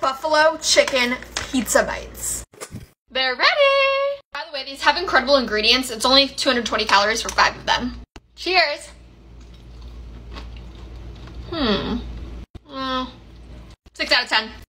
buffalo chicken pizza bites. They're ready! By the way, these have incredible ingredients. It's only 220 calories for five of them. Cheers! Hmm. Uh, six out of 10.